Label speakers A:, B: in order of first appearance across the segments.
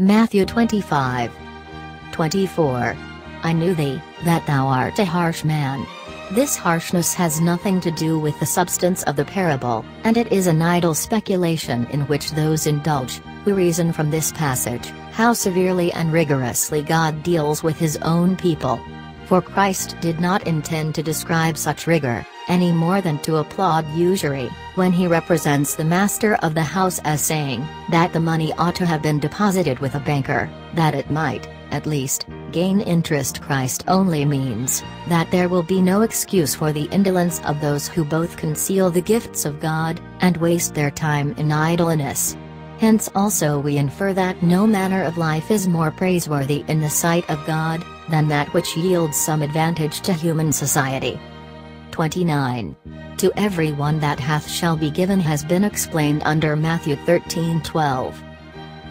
A: Matthew 25. 24. I knew thee, that thou art a harsh man. This harshness has nothing to do with the substance of the parable, and it is an idle speculation in which those indulge, who reason from this passage, how severely and rigorously God deals with his own people. For Christ did not intend to describe such rigor, any more than to applaud usury, when he represents the master of the house as saying, that the money ought to have been deposited with a banker, that it might, at least, gain interest Christ only means, that there will be no excuse for the indolence of those who both conceal the gifts of God, and waste their time in idleness. Hence also we infer that no manner of life is more praiseworthy in the sight of God, than that which yields some advantage to human society. 29. To every one that hath shall be given has been explained under Matthew 13:12.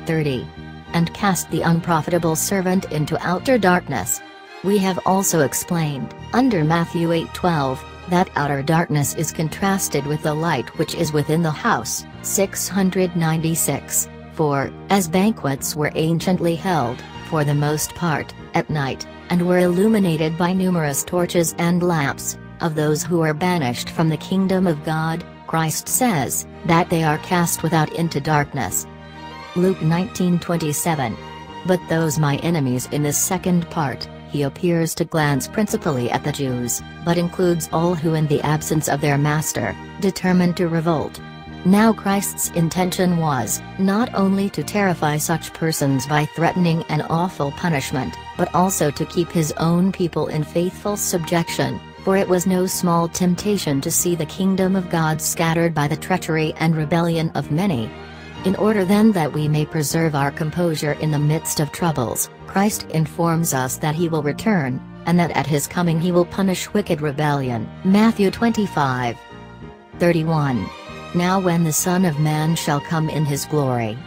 A: 30 and cast the unprofitable servant into outer darkness. We have also explained, under Matthew 8:12, that outer darkness is contrasted with the light which is within the house, 696, for, as banquets were anciently held, for the most part, at night, and were illuminated by numerous torches and lamps, of those who are banished from the kingdom of God, Christ says, that they are cast without into darkness, Luke 19:27. But those my enemies in this second part, he appears to glance principally at the Jews, but includes all who in the absence of their master, determined to revolt. Now Christ's intention was, not only to terrify such persons by threatening an awful punishment, but also to keep his own people in faithful subjection, for it was no small temptation to see the kingdom of God scattered by the treachery and rebellion of many, in order then that we may preserve our composure in the midst of troubles, Christ informs us that he will return, and that at his coming he will punish wicked rebellion. Matthew 25. 31. Now when the Son of Man shall come in his glory.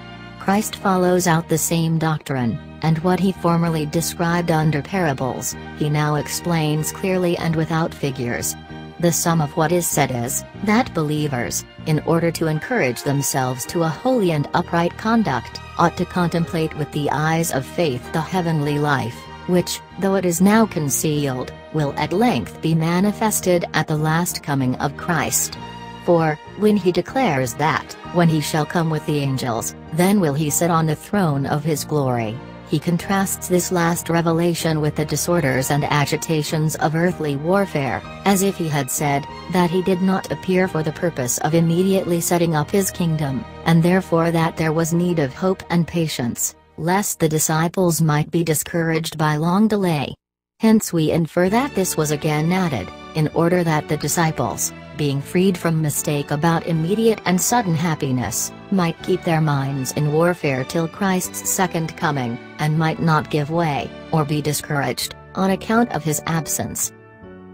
A: Christ follows out the same doctrine, and what he formerly described under parables, he now explains clearly and without figures, the sum of what is said is, that believers, in order to encourage themselves to a holy and upright conduct, ought to contemplate with the eyes of faith the heavenly life, which, though it is now concealed, will at length be manifested at the last coming of Christ. For, when he declares that, when he shall come with the angels, then will he sit on the throne of his glory. He contrasts this last revelation with the disorders and agitations of earthly warfare, as if he had said, that he did not appear for the purpose of immediately setting up his kingdom, and therefore that there was need of hope and patience, lest the disciples might be discouraged by long delay. Hence we infer that this was again added, in order that the disciples, being freed from mistake about immediate and sudden happiness, might keep their minds in warfare till Christ's second coming, and might not give way, or be discouraged, on account of his absence.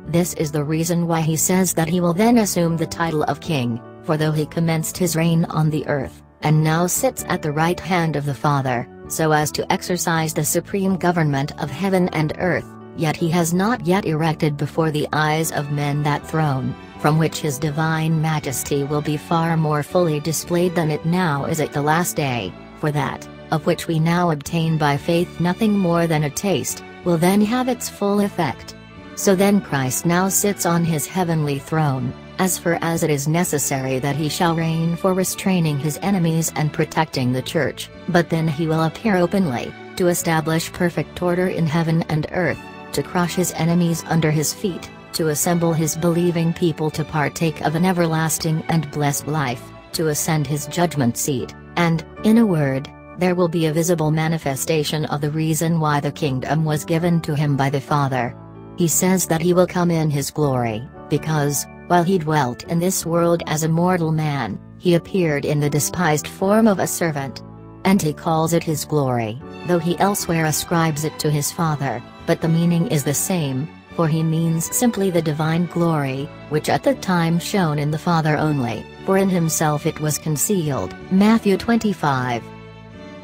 A: This is the reason why he says that he will then assume the title of king, for though he commenced his reign on the earth, and now sits at the right hand of the Father, so as to exercise the supreme government of heaven and earth, yet he has not yet erected before the eyes of men that throne, from which his divine majesty will be far more fully displayed than it now is at the last day, for that, of which we now obtain by faith nothing more than a taste, will then have its full effect. So then Christ now sits on his heavenly throne, as for as it is necessary that he shall reign for restraining his enemies and protecting the church, but then he will appear openly, to establish perfect order in heaven and earth, to crush his enemies under his feet, to assemble his believing people to partake of an everlasting and blessed life, to ascend his judgment seat, and, in a word, there will be a visible manifestation of the reason why the kingdom was given to him by the Father. He says that he will come in his glory, because, while he dwelt in this world as a mortal man, he appeared in the despised form of a servant. And he calls it his glory, though he elsewhere ascribes it to his Father, but the meaning is the same, for he means simply the divine glory, which at the time shone in the Father only, for in himself it was concealed. Matthew 25.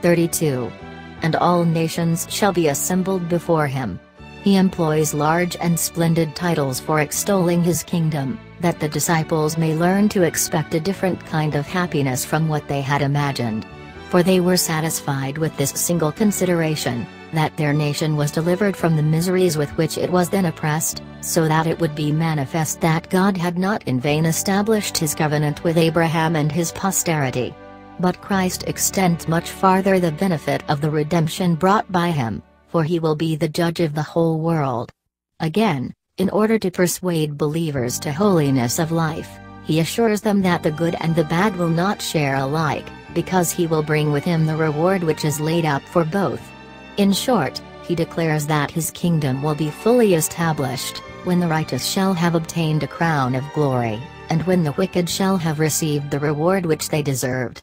A: 32. And all nations shall be assembled before him. He employs large and splendid titles for extolling his kingdom, that the disciples may learn to expect a different kind of happiness from what they had imagined. For they were satisfied with this single consideration, that their nation was delivered from the miseries with which it was then oppressed, so that it would be manifest that God had not in vain established his covenant with Abraham and his posterity. But Christ extends much farther the benefit of the redemption brought by him, for he will be the judge of the whole world. Again, in order to persuade believers to holiness of life, he assures them that the good and the bad will not share alike, because he will bring with him the reward which is laid up for both. In short, he declares that his kingdom will be fully established, when the righteous shall have obtained a crown of glory, and when the wicked shall have received the reward which they deserved.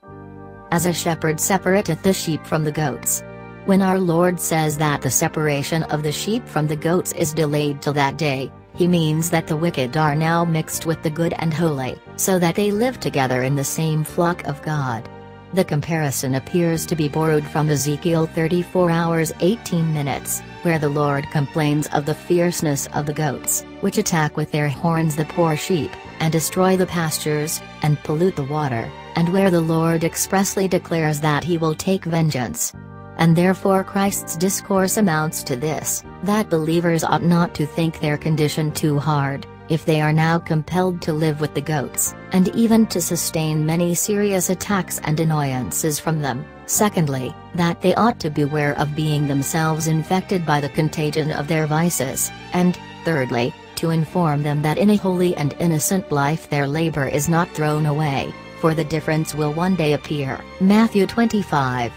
A: As a shepherd separateth the sheep from the goats. When our Lord says that the separation of the sheep from the goats is delayed till that day, he means that the wicked are now mixed with the good and holy, so that they live together in the same flock of God. The comparison appears to be borrowed from Ezekiel 34 hours 18 minutes, where the Lord complains of the fierceness of the goats, which attack with their horns the poor sheep, and destroy the pastures, and pollute the water, and where the Lord expressly declares that he will take vengeance. And therefore Christ's discourse amounts to this, that believers ought not to think their condition too hard, if they are now compelled to live with the goats, and even to sustain many serious attacks and annoyances from them, secondly, that they ought to beware of being themselves infected by the contagion of their vices, and, thirdly, to inform them that in a holy and innocent life their labor is not thrown away, for the difference will one day appear. Matthew 25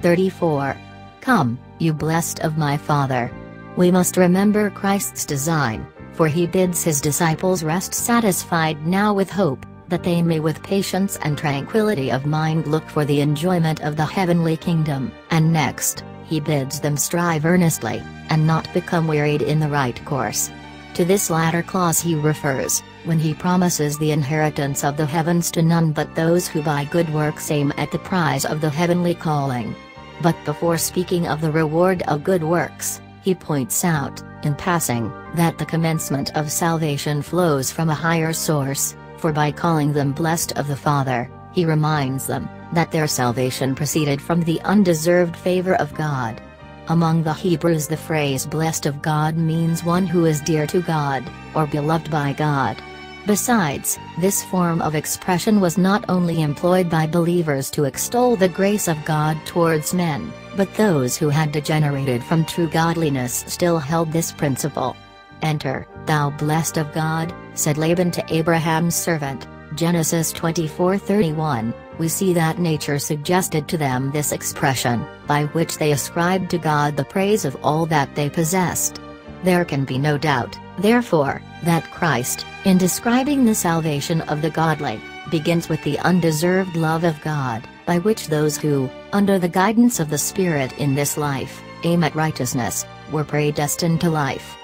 A: 34. Come, you blessed of my Father. We must remember Christ's design, for he bids his disciples rest satisfied now with hope, that they may with patience and tranquility of mind look for the enjoyment of the heavenly kingdom, and next, he bids them strive earnestly, and not become wearied in the right course. To this latter clause he refers, when he promises the inheritance of the heavens to none but those who by good works aim at the prize of the heavenly calling. But before speaking of the reward of good works, he points out, in passing, that the commencement of salvation flows from a higher source, for by calling them blessed of the Father, he reminds them, that their salvation proceeded from the undeserved favor of God. Among the Hebrews the phrase blessed of God means one who is dear to God, or beloved by God. Besides, this form of expression was not only employed by believers to extol the grace of God towards men, but those who had degenerated from true godliness still held this principle. Enter, thou blessed of God, said Laban to Abraham's servant, Genesis 24:31. We see that nature suggested to them this expression, by which they ascribed to God the praise of all that they possessed. There can be no doubt, therefore, that Christ, in describing the salvation of the godly, begins with the undeserved love of God, by which those who, under the guidance of the Spirit in this life, aim at righteousness, were predestined to life.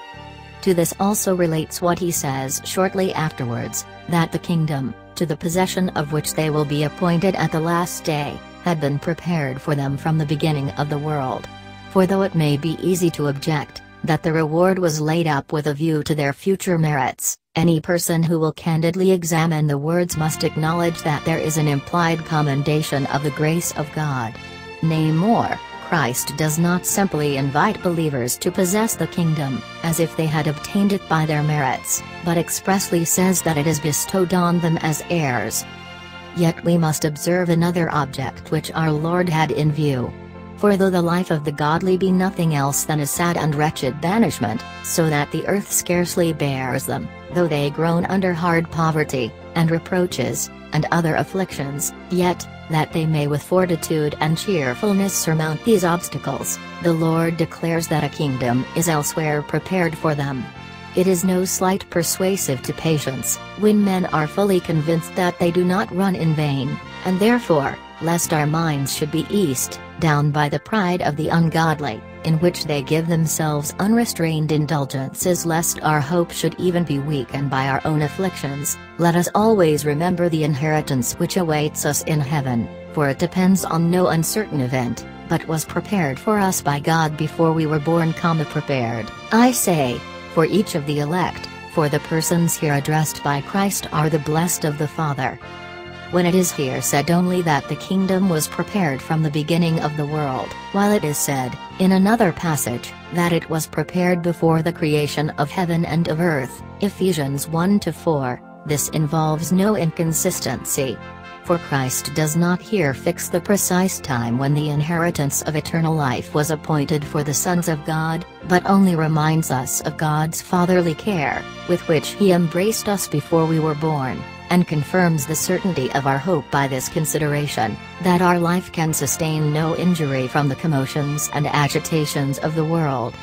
A: To this also relates what he says shortly afterwards, that the kingdom, to the possession of which they will be appointed at the last day, had been prepared for them from the beginning of the world. For though it may be easy to object, that the reward was laid up with a view to their future merits, any person who will candidly examine the words must acknowledge that there is an implied commendation of the grace of God. Nay more, Christ does not simply invite believers to possess the kingdom, as if they had obtained it by their merits, but expressly says that it is bestowed on them as heirs. Yet we must observe another object which our Lord had in view. For though the life of the godly be nothing else than a sad and wretched banishment, so that the earth scarcely bears them, though they groan under hard poverty, and reproaches, and other afflictions, yet, that they may with fortitude and cheerfulness surmount these obstacles, the Lord declares that a kingdom is elsewhere prepared for them. It is no slight persuasive to patience, when men are fully convinced that they do not run in vain, and therefore, lest our minds should be down by the pride of the ungodly, in which they give themselves unrestrained indulgences lest our hope should even be weakened by our own afflictions, let us always remember the inheritance which awaits us in heaven, for it depends on no uncertain event, but was prepared for us by God before we were born comma prepared, I say, for each of the elect, for the persons here addressed by Christ are the blessed of the Father. When it is here said only that the kingdom was prepared from the beginning of the world, while it is said, in another passage, that it was prepared before the creation of heaven and of earth, Ephesians 1-4, this involves no inconsistency. For Christ does not here fix the precise time when the inheritance of eternal life was appointed for the sons of God, but only reminds us of God's fatherly care, with which He embraced us before we were born, and confirms the certainty of our hope by this consideration, that our life can sustain no injury from the commotions and agitations of the world.